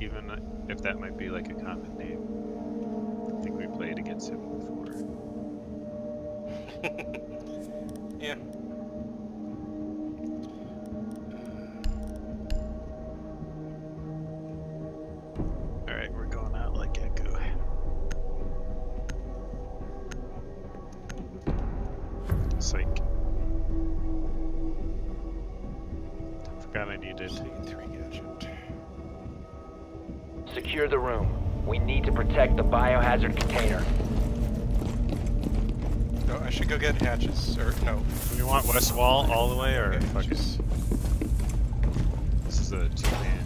even if that might be like a common name. I think we played against him before. Yeah. Alright, we're going out like Echo. Psych. Forgot I needed. Three gadget. Secure the room. We need to protect the biohazard container. No, I should go get hatches. Or no. Do we want west wall all the way, or Okay, fuck it? hatches. This is a two-man.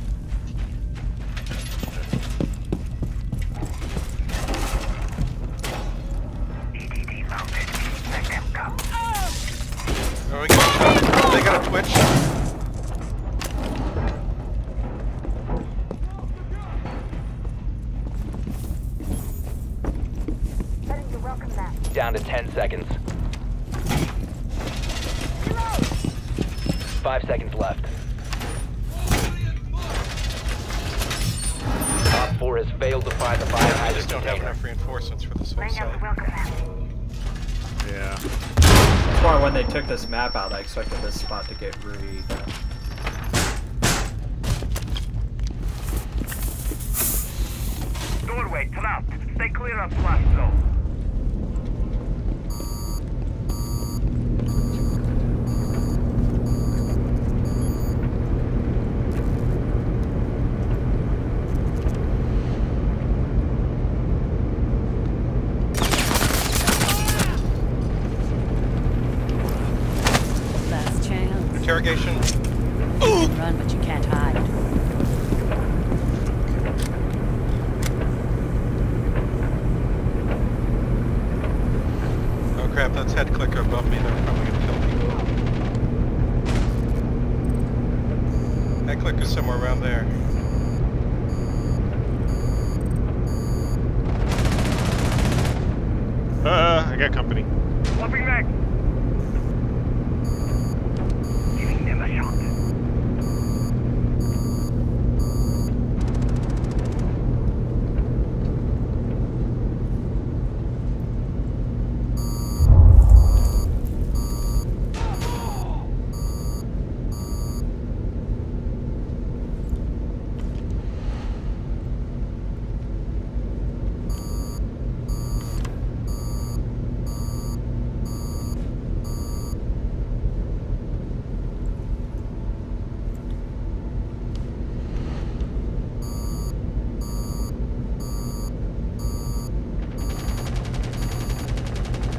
Oh, we got They got a twitch. Setting your welcome mat. Down to 10 seconds. Five seconds left. Op 4 has failed to find the I just don't have enough reinforcements for this whole Laying out the site. welcome mat. Yeah. That's why when they took this map out, I expected this spot to get really uh, Doorway trapped. Stay clear of blast zone. Last chance. Interrogation. Run, but you can't hide. Oh crap, that's head clicker above me. They're probably gonna kill me. Head clicker's somewhere around there. Uh, I got company. Swapping back. Giving them a shot.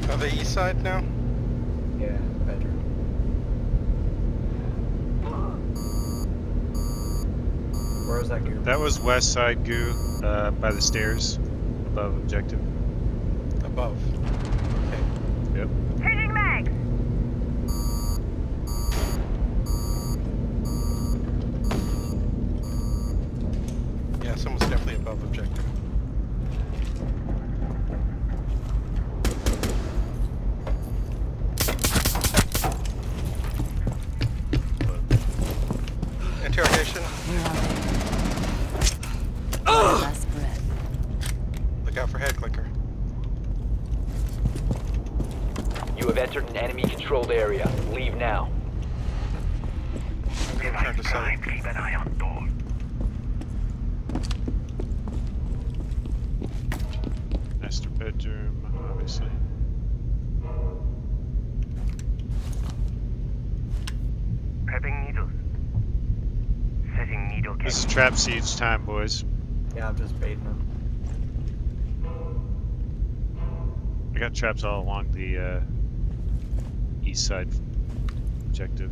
Are they east side now? yeah, bedroom. Where was that group? That was west side goo, uh, by the stairs, above objective. Above. Okay. Yep. Changing mags. Yeah, someone's definitely above objective. Interrogation. Where are they? Last breath. Look out for head clicker. You have entered an enemy-controlled area. Leave now. I'm gonna return to site. Keep an eye on door. Master bedroom, obviously. Prepping needles. Setting needle This is trap siege time, boys. Yeah, I'm just baiting them. I got traps all along the uh, east side objective.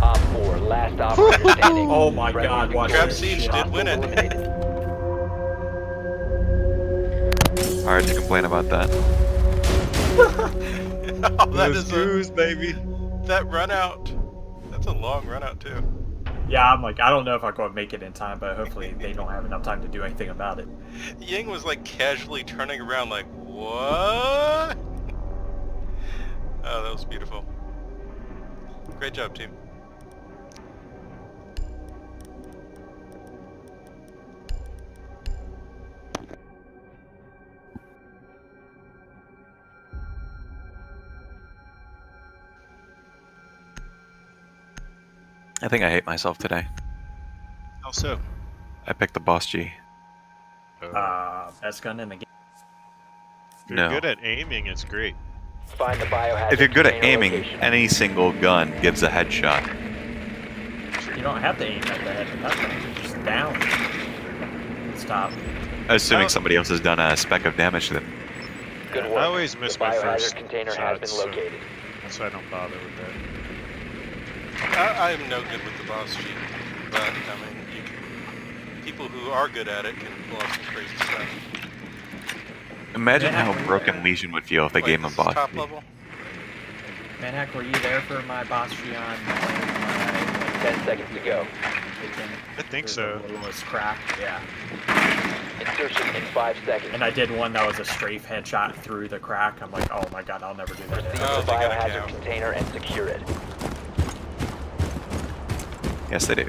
Op 4, last operator standing. Oh my Friendly God, watch Trap Siege did win it. Eliminated. Hard to complain about that. oh, that is a, baby. that run out. That's a long run out too. Yeah, I'm like, I don't know if I'm going to make it in time, but hopefully they don't have enough time to do anything about it. Ying was like casually turning around like, what? Oh, that was beautiful. Great job, team. I think I hate myself today. How so? I picked the BOSG. Uh, best gun in the game if you're no. good at aiming, it's great. Find the biohazard If you're good at aiming, location. any single gun gives a headshot. You don't have to aim at the head. That's just down. Stop. Assuming Oh. somebody else has done a speck of damage to them. Good I always miss the my biohazard first container has shots, been so- located. That's why I don't bother with that. I, I'm no good with the BOSG, but I mean, you can, people who are good at it can pull off some crazy stuff. Imagine Yeah. how broken Legion would feel if they Wait, gave him a boss top level. Manhack, were you there for my boss Gion? Ten seconds to go. I think so. The littlest crack. Yeah. Insertion in five seconds. And I did one that was a strafe headshot through the crack. I'm like, oh my god, I'll never do that. Proceed again. Oh, the they got a biohazard container and secure it. Yes, they do.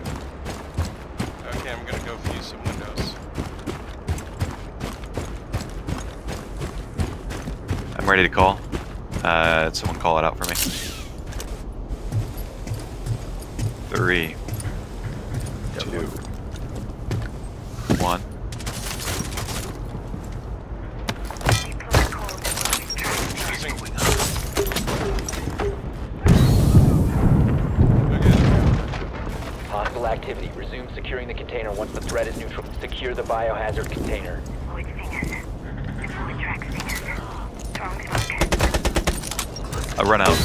Okay, I'm gonna go view some windows. Ready to call. Uh, someone call it out for me. Three, two, one. Hostile activity. Resume securing the container once the threat is neutral. Secure the biohazard container. I run out.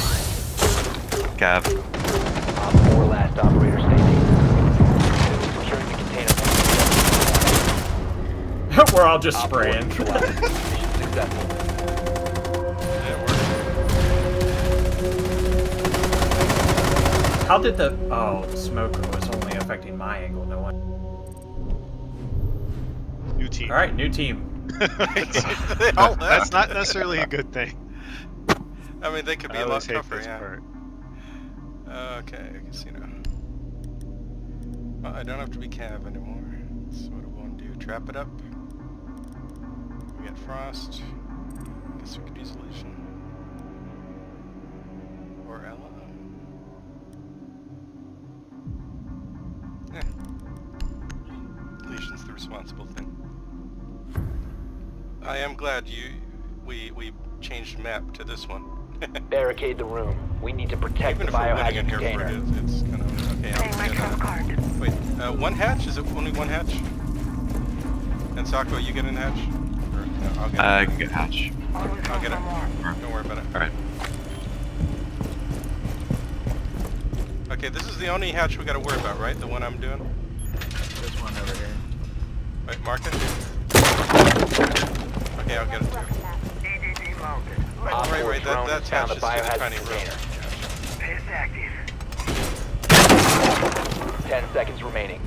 Cav. Op 4 last operator standing. Securing the container. We're all just Op spraying. neutralized. Mission successful. That worked. How did the oh the smoke was only affecting my angle? No one. New team. All right, new team. That's not necessarily a good thing. I mean, they could be I a lot tougher, yeah. part. Uh, okay, casino. Well, I don't have to be Cav anymore. That's what I want to do. Trap it up. We got Frost. I Guess we could use Legion. Or Ella. Yeah. Legion's the responsible thing. I am glad you we we changed map to this one. Barricade the room. We need to protect Even the if we're winning in biohazard here for container. it, it's, it's kind of okay. Playing I'll my get trump card. Wait, uh, one hatch? Is it only one hatch? And Sako, you get in hatch? Or, no, I'll get Uh, I can get hatch. Always I'll get it. room for more. Don't worry about it. Alright. Okay, this is the only hatch we gotta worry about, right? The one I'm doing? This one over here. Wait, mark it. Okay, I'll get it too. EDD mounted. Op Right, right, that, drone that found hatch the is through the biohazard tiny room. container. Pist active. Ten seconds remaining.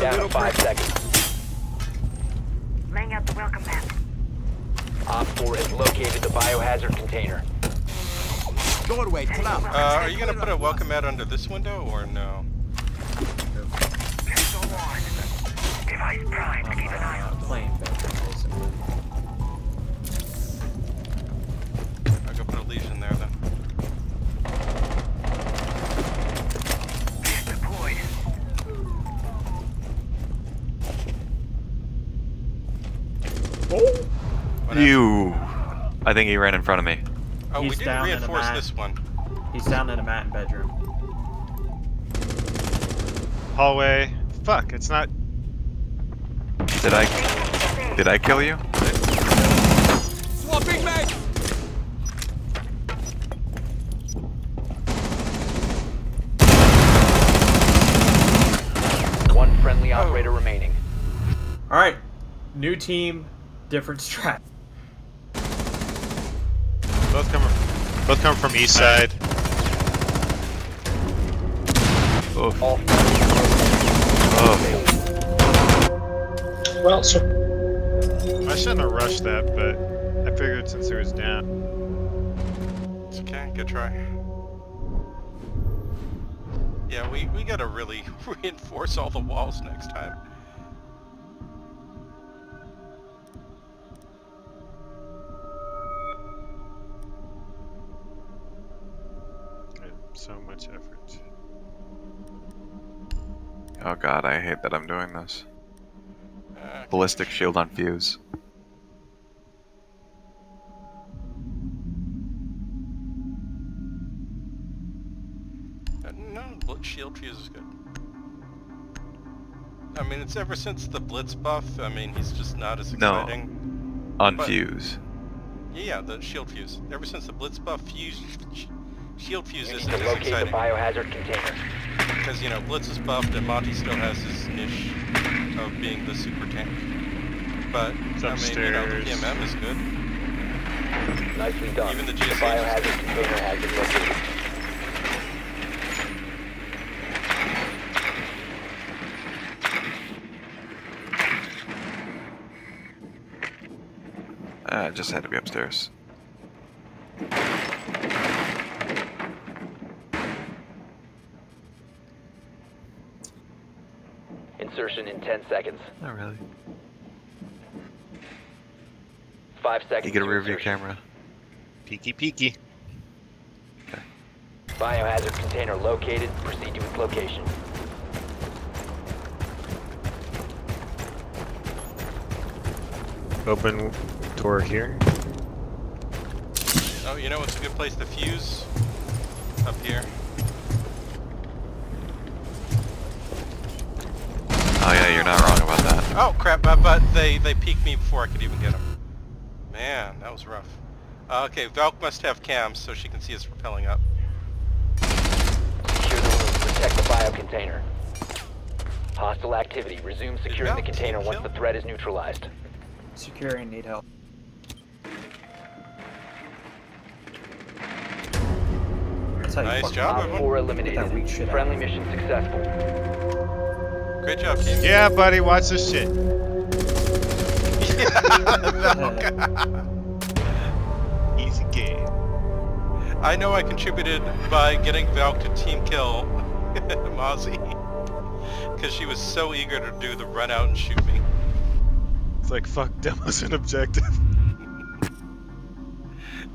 Down to five seconds. Laying out the welcome map. Op 4 has located the biohazard container. Doorway, pull out. Uh, are you gonna put a welcome mat under this window, or no? I think he ran in front of me. Oh, we He's didn't down reinforce mat. this one. he's down in a mat in bedroom. Hallway. Fuck, it's not. Did I? Did I kill you? Swapping mag! One friendly operator oh. remaining. All right, new team, different strat. Both come. Both come from east side. Oh, All oh. I shouldn't have rushed that, but I figured since it was down. It's okay, good try. Yeah, we, we gotta really reinforce all the walls next time. Much effort. Oh god, I hate that I'm doing this. Uh, Ballistic shield on fuse. Uh, No, shield fuse is good. I mean, it's ever since the blitz buff. I mean, he's just not as exciting. No. On But- fuse. Yeah, the shield fuse. Ever since the blitz buff fuse, shield fuse You need isn't to as locate the biohazard container. because you know blitz is buffed and Monty still has his niche of being the super tank. But It's I mean, you know, the upstairs. PMM is good. Nicely done. Even the the GSH biohazard container has been located. Ah, it just had to be upstairs. Insertion in 10 seconds. Not really. 5 seconds. You get a to rear view insertion. camera. Peeky peeky. Okay. Biohazard container located. Proceed to its location. Open door here. Oh, you know what's a good place to fuse? Up here. Oh yeah, you're not wrong about that. Oh crap! But, but they they peeked me before I could even get them. Man, that was rough. Uh, okay, Valk must have cams so she can see us propelling up. Secure the room. Protect the bio container. Hostile activity. Resume securing the container once the threat is neutralized. Securing, need help. That's how Nice fucking job, Op everyone. 4 eliminated. that weak shit out. Friendly mission successful. Great job, team. Yeah, buddy, watch this shit. Easy game. I know I contributed by getting Valk to team kill Mozzie. Because she was so eager to do the run out and shoot me. It's like fuck demos an objective.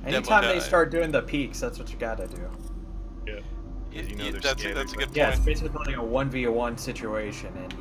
Anytime they died. start doing the peaks, that's what you gotta do. Yeah. Y- You know that's, a, that's a of good Yeah, it's point. basically a 1v1 situation, and